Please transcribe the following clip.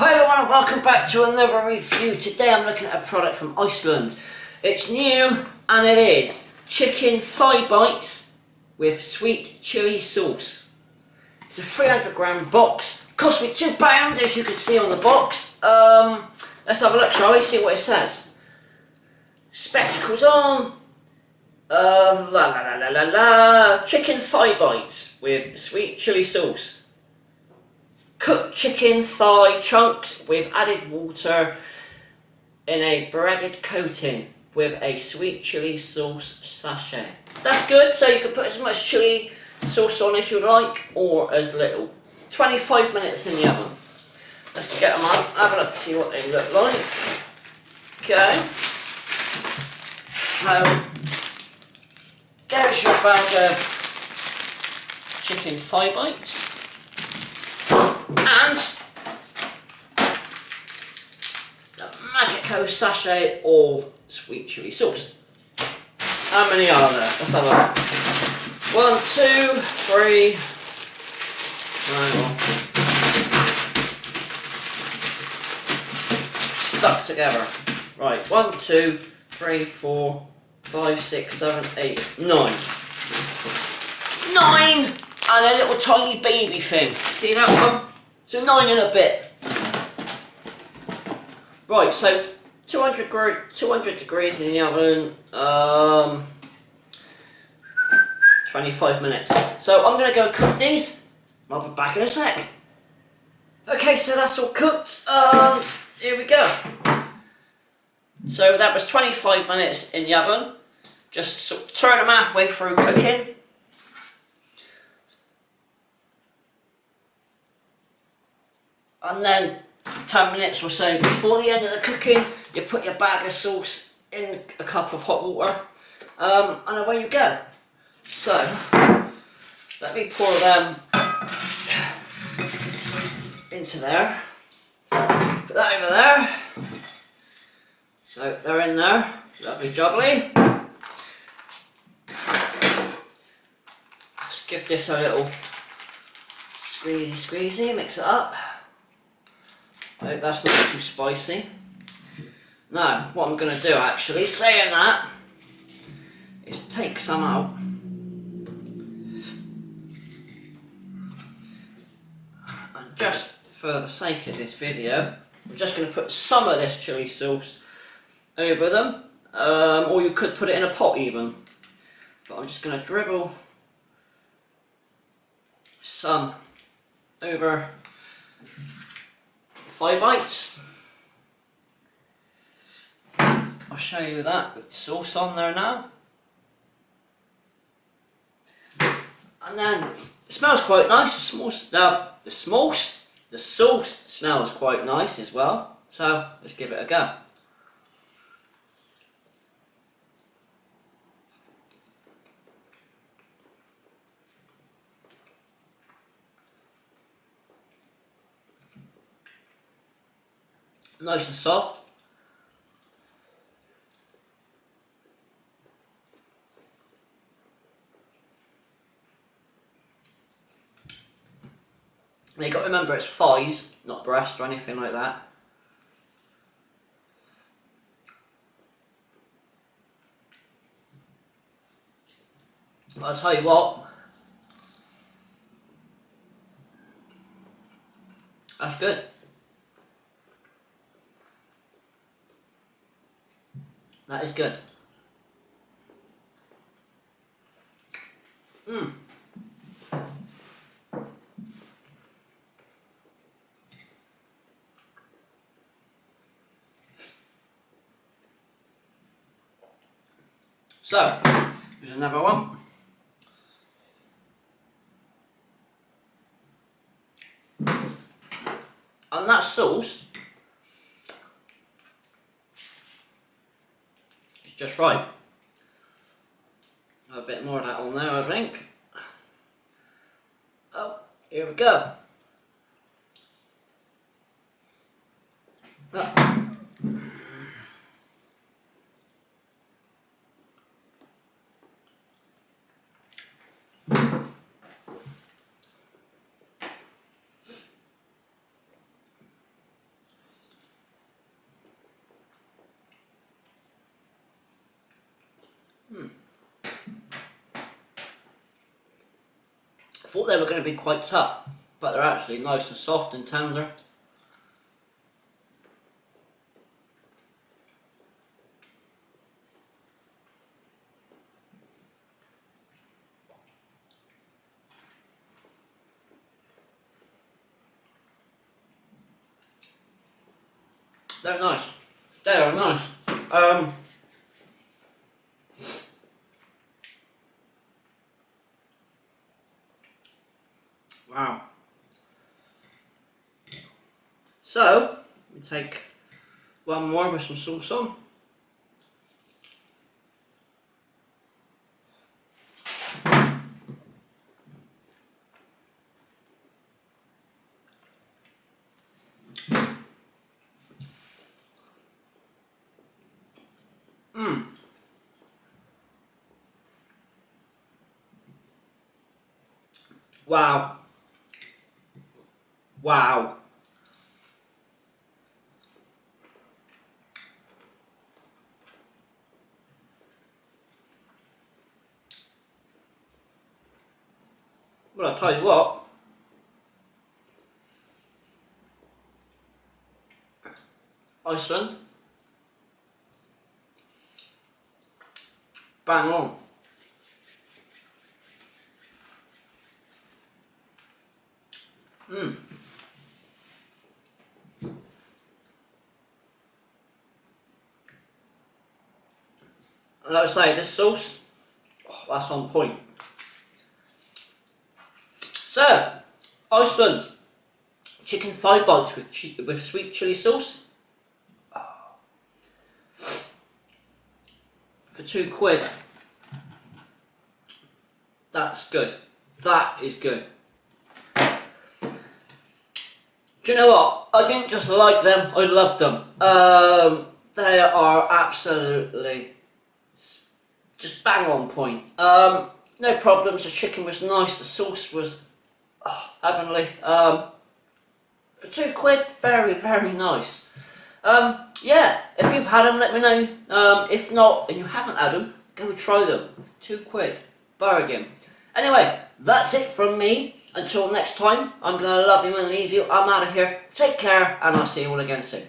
Hi everyone welcome back to another review. Today I'm looking at a product from Iceland. It's new and it is chicken thigh bites with sweet chilli sauce. It's a 300 gram box. Cost me two pounds as you can see on the box. Um, let's have a look shall we, see what it says. Spectacles on. Uh, la la la la la la. Chicken thigh bites with sweet chilli sauce cooked chicken thigh chunks with added water in a breaded coating with a sweet chili sauce sachet. That's good, so you can put as much chili sauce on as you like or as little. 25 minutes in the oven. Let's get them on, have a look, see what they look like. Okay. So, there's your bag of chicken thigh bites and the Magico sachet of sweet chili sauce. How many are there? Let's have a look. One, two, three. Stuck together. Right, one, two, three, four, five, six, seven, eight, nine. Nine! And a little tiny baby thing. See that one? So nine and a bit. Right, so 200, 200 degrees in the oven, um, 25 minutes. So I'm going to go cook these. I'll be back in a sec. Okay, so that's all cooked. Um, here we go. So that was 25 minutes in the oven. Just sort of turn them halfway through cooking. and then 10 minutes or so before the end of the cooking you put your bag of sauce in a cup of hot water um, and away you go. So let me pour them into there. Put that over there. So they're in there. Lovely jubbly. Just give this a little squeezy squeezy mix it up. I hope that's not too spicy. Now, what I'm going to do actually, saying that, is take some out. And just for the sake of this video, I'm just going to put some of this chili sauce over them. Um, or you could put it in a pot even. But I'm just going to dribble some over five bites. I'll show you that with the sauce on there now. And then it smells quite nice. The sauce, the, the sauce, the sauce smells quite nice as well. So let's give it a go. nice and soft. Now you got to remember it's thighs, not breast or anything like that. But I'll tell you what, that's good. That is good. Mmm. So, here's another one. And that sauce is just right. A bit more of that on there, I think. Oh, here we go. Oh. Hmm. I thought they were going to be quite tough, but they're actually nice and soft and tender. They're nice. They are nice. Um, wow. So, we take one more with some sauce on. Mmm. Wow. Wow. Well, I'll tell you what. Iceland. Bang on. Mmm. And like I say, this sauce, oh, that's on point. So, Iceland, chicken thigh bites with, with sweet chilli sauce. For two quid. That's good. That is good. Do you know what? I didn't just like them, I loved them. Um, they are absolutely just bang on point. Um, no problems, the chicken was nice, the sauce was oh, heavenly. Um, for two quid, very, very nice. Um, yeah, if you've had them, let me know. Um, if not, and you haven't had them, go try them. Two quid, bargain. Anyway, that's it from me. Until next time, I'm going to love you and leave you. I'm out of here. Take care, and I'll see you all again soon.